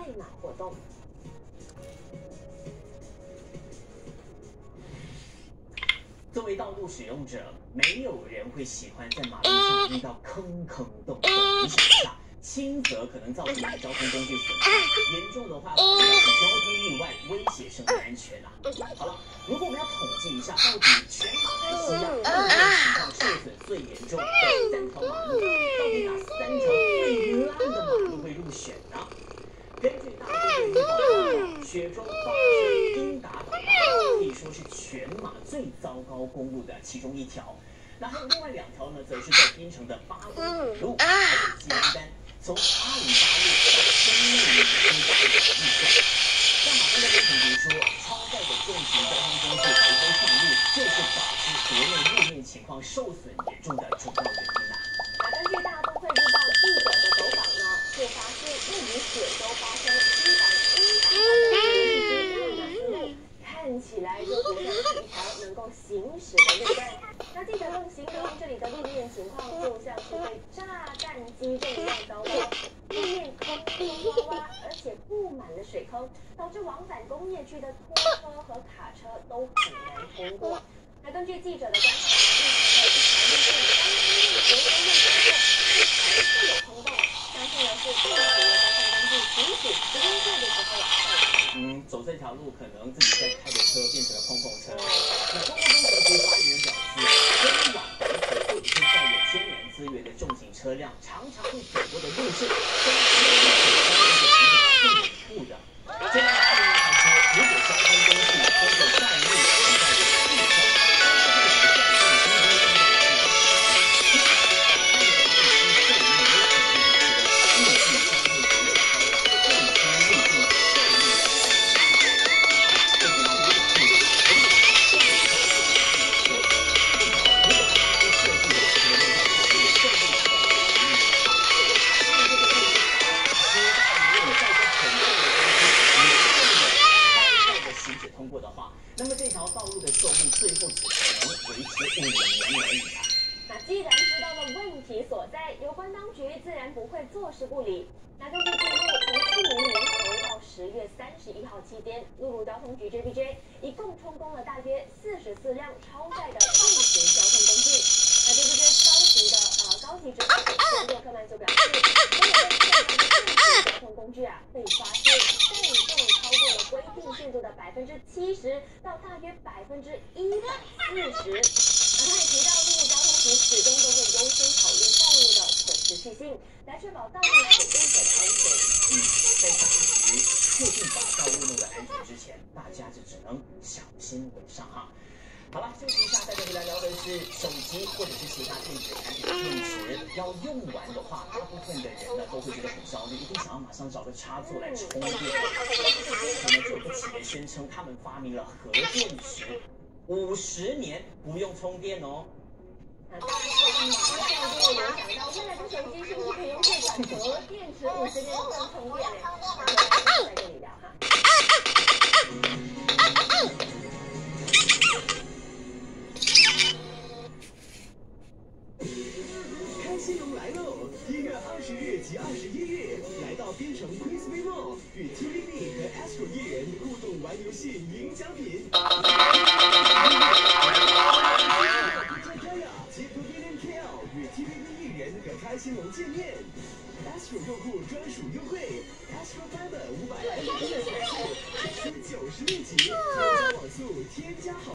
赛马活动。作为道路使用者，没有人会喜欢在马路上遇到坑坑洞洞。你想一下，轻则可能造成交通工具损坏，严重的话可能导致交通意外，威胁生命安全啊！好了，如果我们要统计一下，到底全马来西亚哪个情况受损最严重的三条马路，到底哪三条最烂的马路会入选呢？根据大都会日报报道，雪中发生英达马可以说是全马最糟糕公路的其中一条。那还有另外两条呢，则是在槟城的八公铁路，还有吉兰丹从阿里巴路到深内里的英达马路段。在马上的内评说，超载的重型交通工具违规上路，就是导致国内路面情况受损严重的主要原因呐。那根据大都会日报记者的走访呢，事发是位于雪州发生一百英达马的路基路，看起来就不像是一条能够行驶的路段。那记者更形容这里的路面情况就像是被炸弹击中一样糟糕，路面坑坑洼洼，而且布满了水坑，导致往返工业区的拖车和卡车都很难通过。那根据记者的观察，并且一条路线刚经过国州路之后，这还是有空洞，相信呢是正常的交通工具行驶经过的时候造成。嗯，走这条路可能自己在开的车变成了碰碰车。那公路工程局发言人表示，跟往回头或者是带有天然资源的重型车辆，常常会走过的路线，跟车辆所相应的停止是稳固的。通过的话，那么这条道路的寿命最后只可能维持五年而已啊。那既然知道了问题所在，有关当局自然不会坐视不理。那根据记录，从去年年头到十月三十一号期间，陆路交通局 JPJ 一共充公了大约四十四辆超载的重型交通工具。那 JPJ 高级的呃高级指挥官洛克曼就表示，所有被扣查的重型交通工具啊，被发现载了规定限度的百分之七十到大约百分之一百四十。那他也提到，路路交通局始终都会优先考虑道路的可持续性，来确保道路使用者的安全。嗯，在当局确定把道路弄得安全之前，大家就只能小心为上哈。好了，休息一下，再回来聊的是手机或者是其他电子产品。的电池，要用完的话，大部分的人呢都会觉得很焦虑，一定想要马上找个插座来充电。之前呢就有个企业宣称他们发明了核电池，五十年不用充电哦。那大家马上就会联想到，未来的手机是不是可以用这款核电池五十年都不用充电及二十一日，来到槟城 Crispy Mall，与 TVB 和 Astro 艺人互动玩游戏赢奖品。再加呀，杰夫 Billion KL 与 TVB 艺人和开心农见面，Astro 用户专属优惠，Astro 版本五百 M 的速，只需九十令吉，添加网速，添加好。